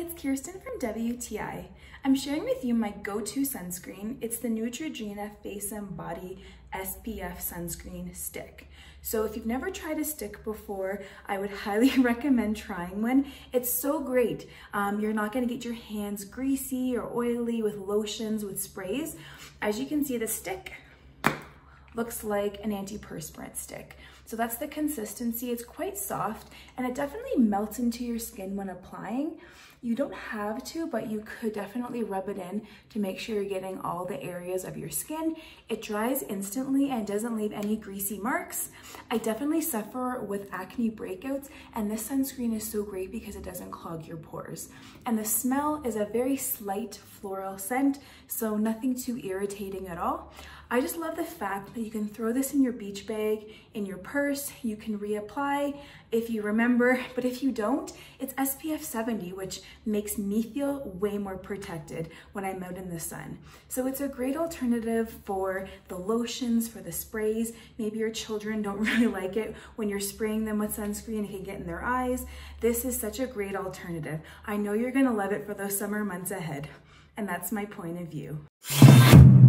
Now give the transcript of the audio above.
it's Kirsten from WTI. I'm sharing with you my go-to sunscreen. It's the Neutrogena Face and Body SPF Sunscreen Stick. So if you've never tried a stick before, I would highly recommend trying one. It's so great. Um, you're not gonna get your hands greasy or oily with lotions, with sprays. As you can see, the stick looks like an antiperspirant stick. So that's the consistency. It's quite soft and it definitely melts into your skin when applying. You don't have to, but you could definitely rub it in to make sure you're getting all the areas of your skin. It dries instantly and doesn't leave any greasy marks. I definitely suffer with acne breakouts and this sunscreen is so great because it doesn't clog your pores. And the smell is a very slight floral scent, so nothing too irritating at all. I just love the fact that you can throw this in your beach bag, in your purse, you can reapply if you remember, but if you don't, it's SPF 70, which makes me feel way more protected when I'm out in the sun. So it's a great alternative for the lotions, for the sprays. Maybe your children don't really like it when you're spraying them with sunscreen, it can get in their eyes. This is such a great alternative. I know you're gonna love it for those summer months ahead. And that's my point of view.